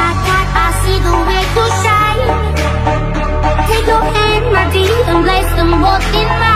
I see the way to shine Take your hand, my dear, and in my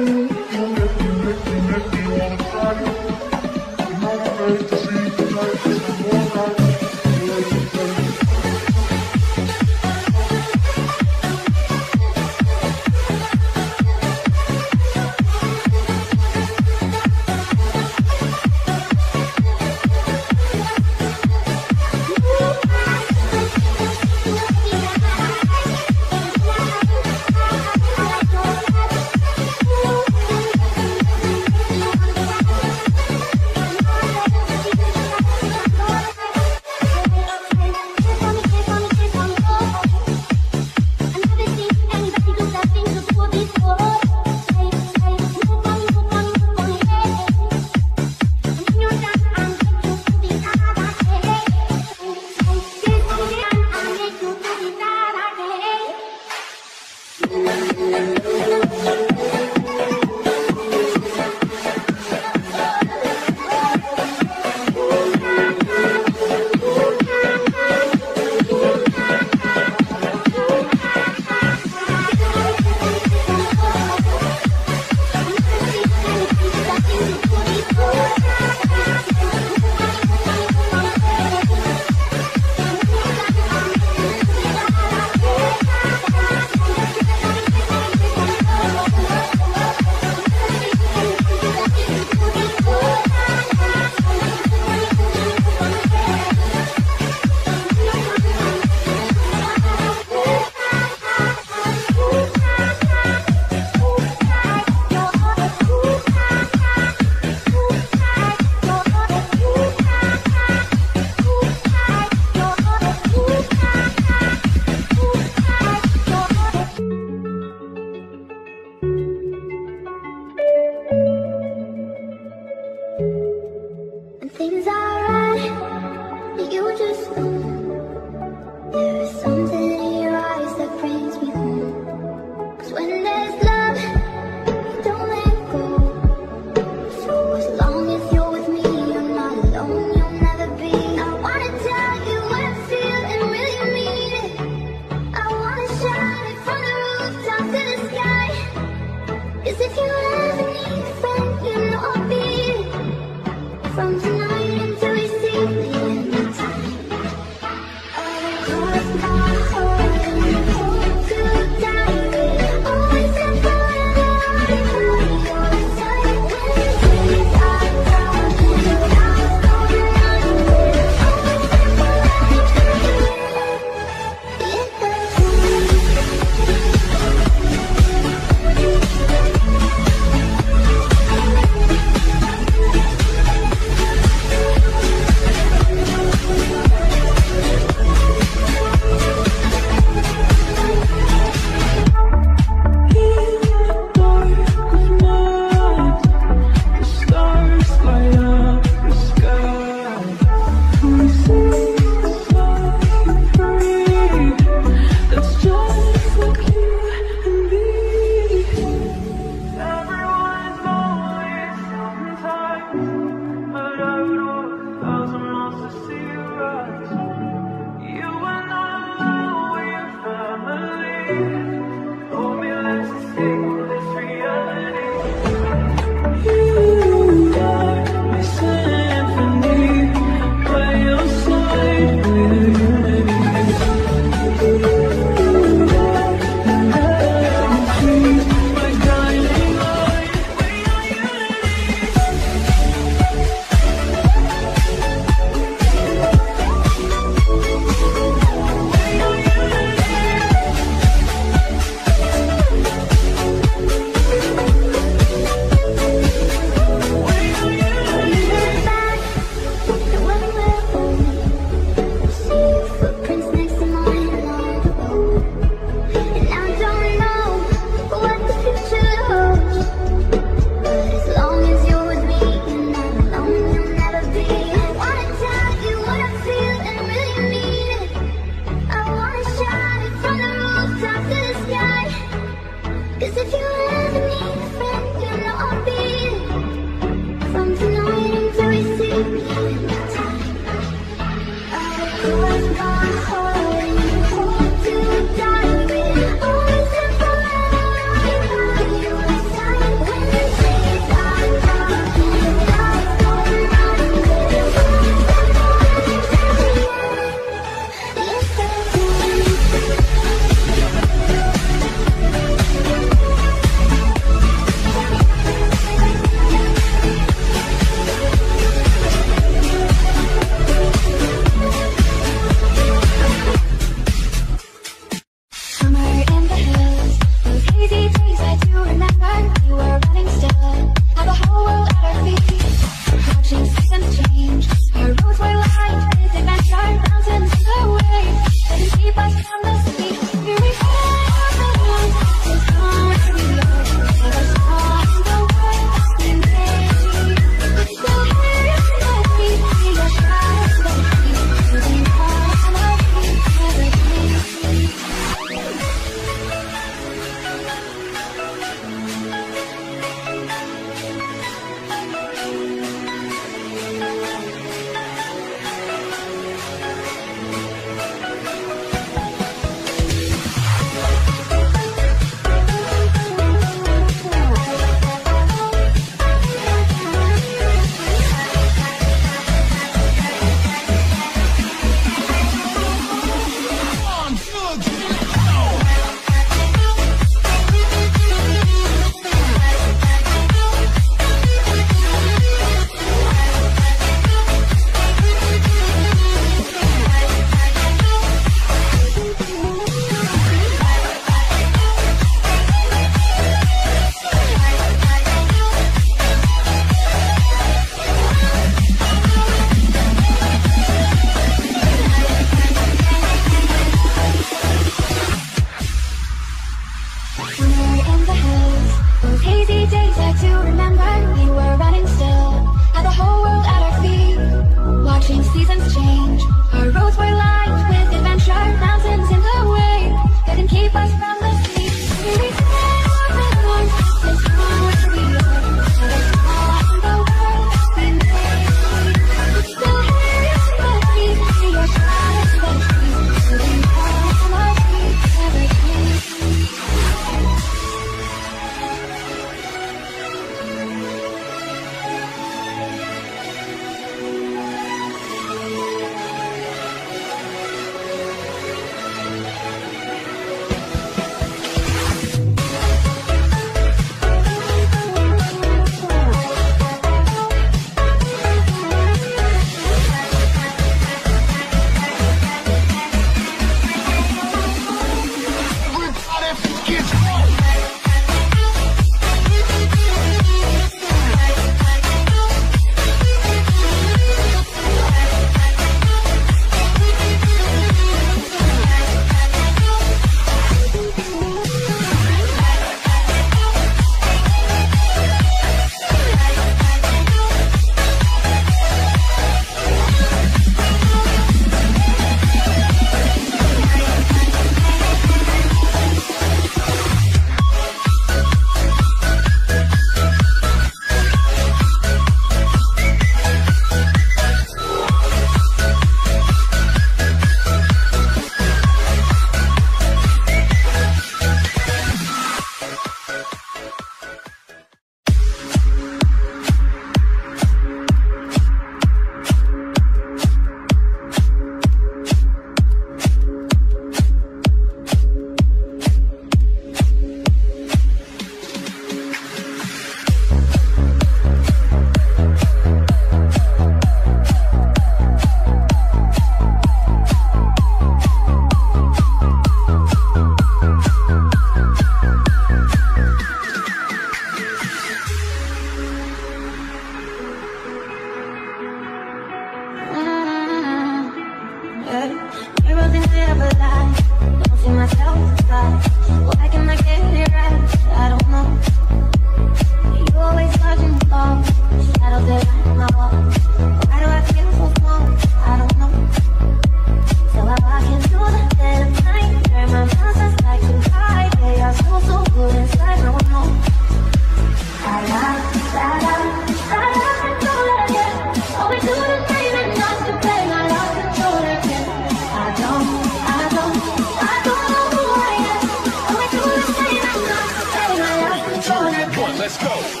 Let's go.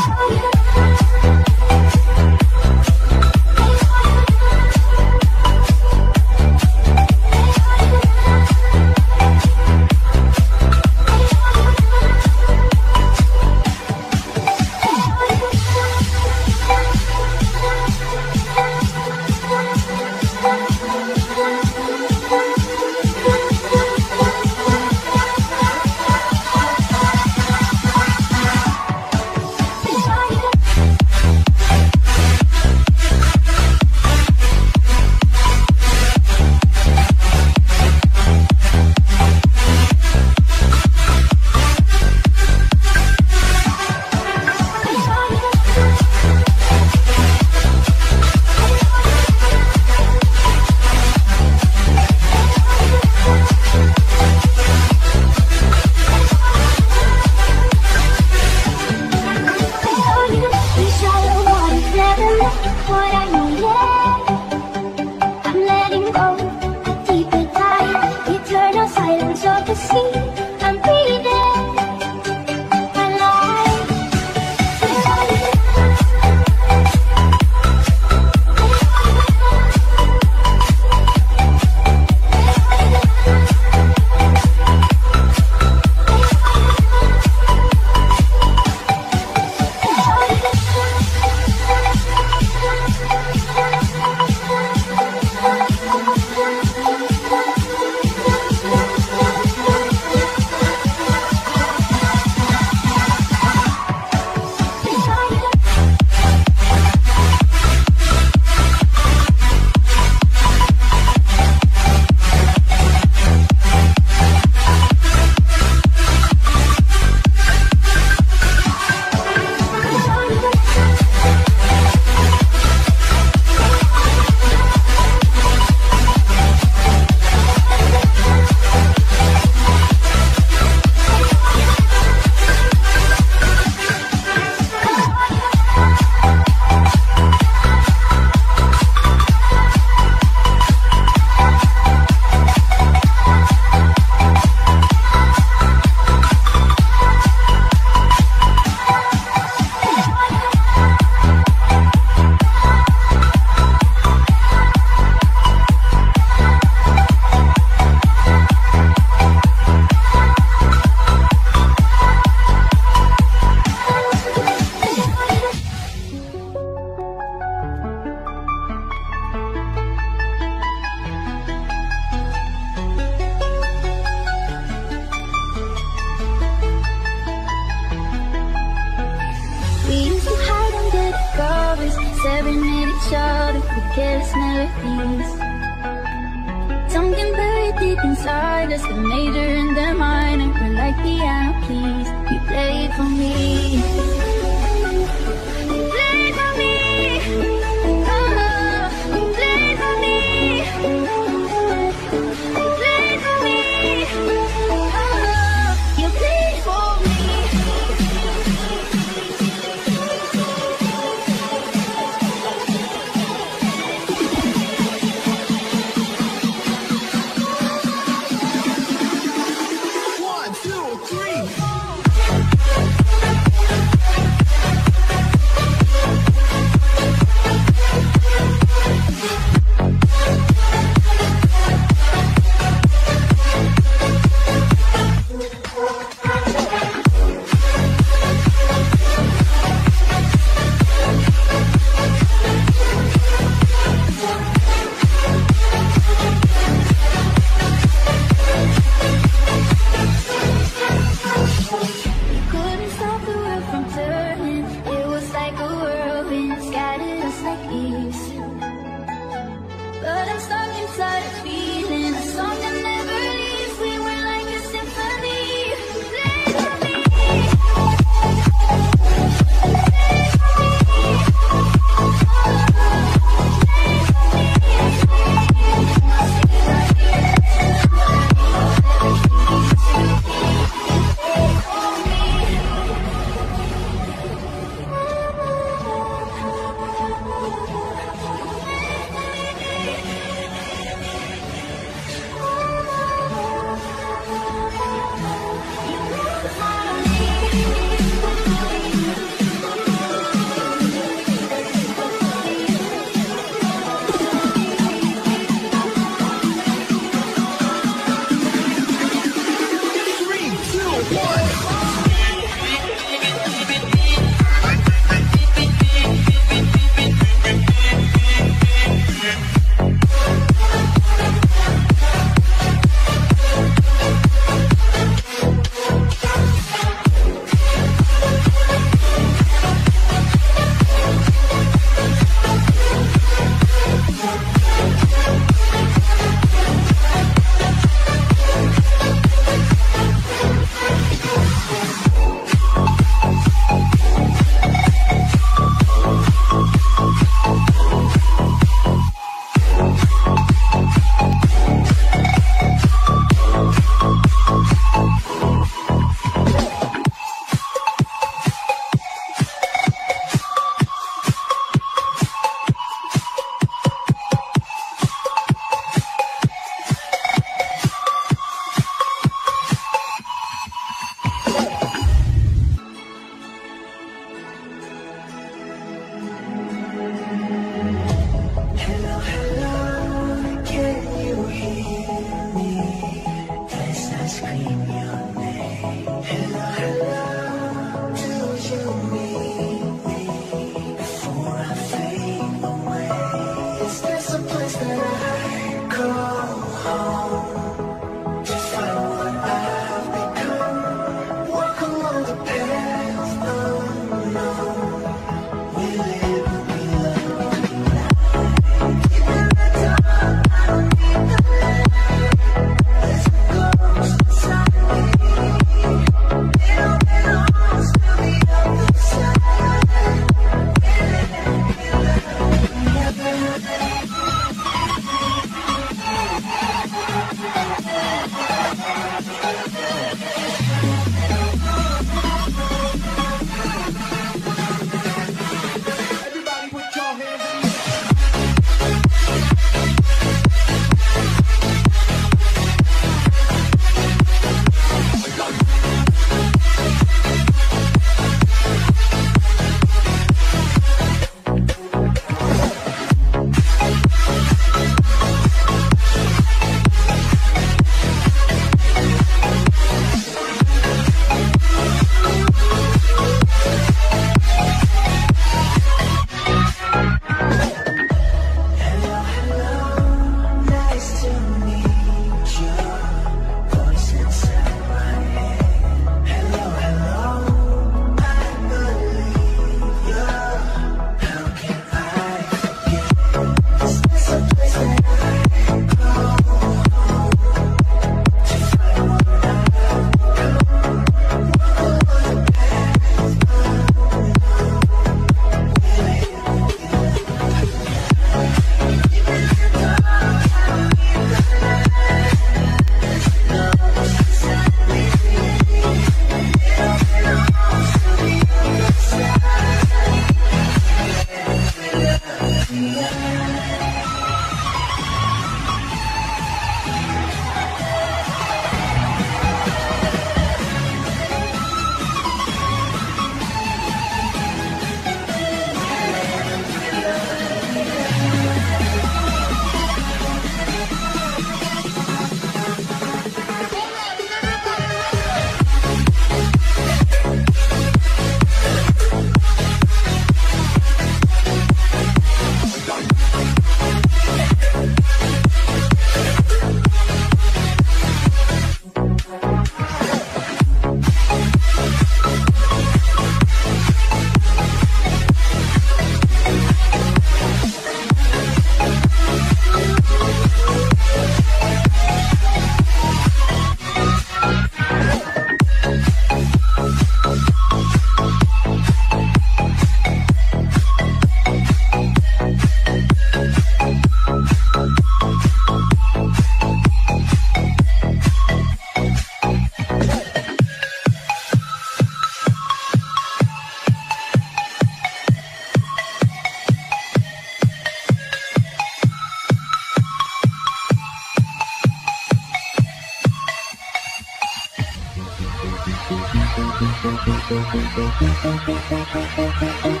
Oh, oh, oh,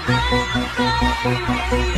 oh,